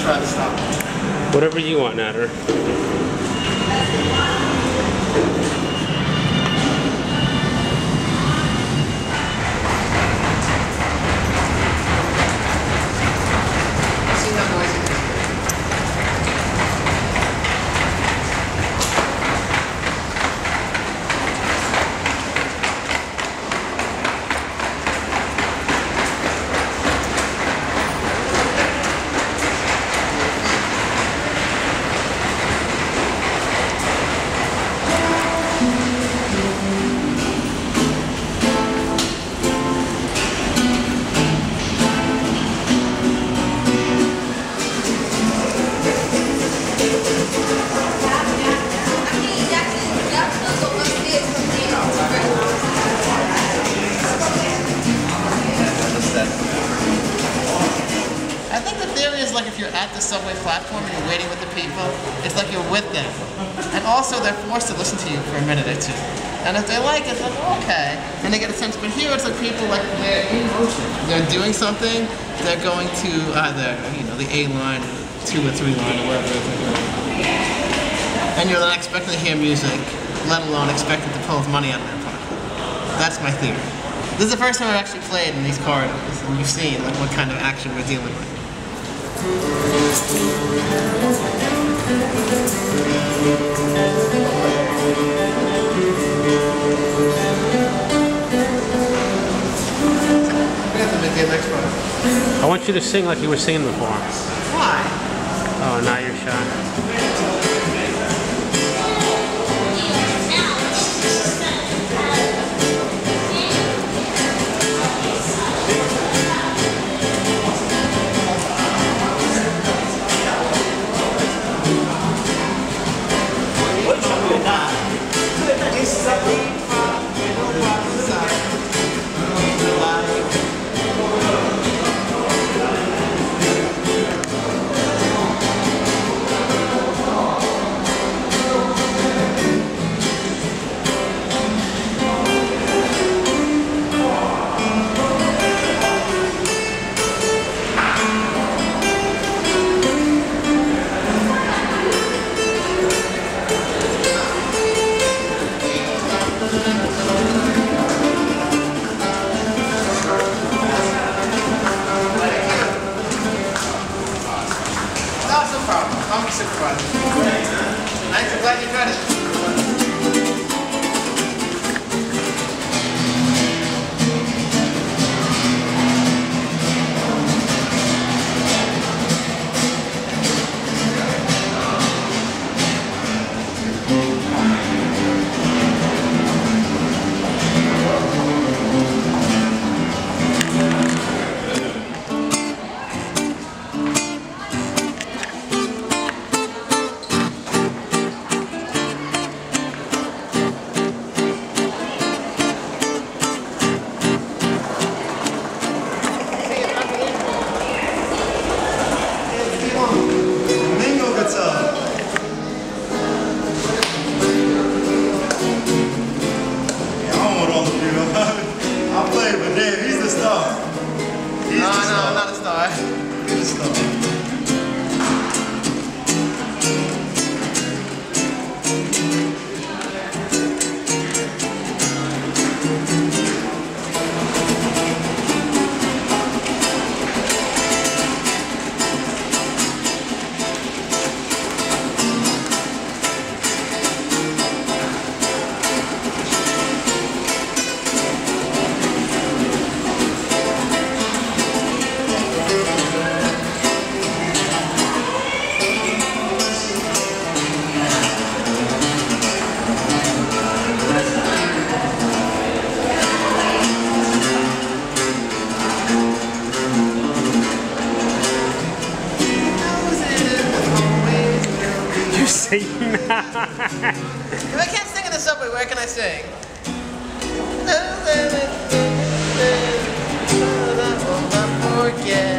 try to stop? Whatever you want, Nader. Like if you're at the subway platform and you're waiting with the people, it's like you're with them. And also they're forced to listen to you for a minute or two. And if they like it, like, okay. And they get a sense, but here it's like people like they're in motion. They're doing something, they're going to either, you know, the A line, two or three line, or is. And you're not expecting to hear music, let alone expecting to pull money out of their pocket. That's my theory. This is the first time I've actually played in these corridors, and you've seen like what kind of action we're dealing with. I want you to sing like you were singing before. Why? Oh, now you're shy. that. if I can't sing in the subway, where can I sing? Forget.